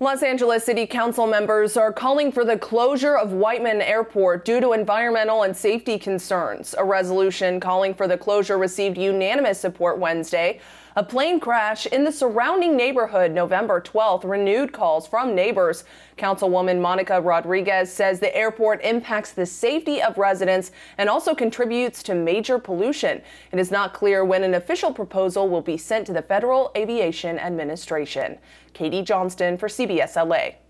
Los Angeles City Council members are calling for the closure of Whiteman Airport due to environmental and safety concerns. A resolution calling for the closure received unanimous support Wednesday. A plane crash in the surrounding neighborhood November 12th renewed calls from neighbors. Councilwoman Monica Rodriguez says the airport impacts the safety of residents and also contributes to major pollution. It is not clear when an official proposal will be sent to the Federal Aviation Administration. Katie Johnston for CBS LA.